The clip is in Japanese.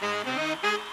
Música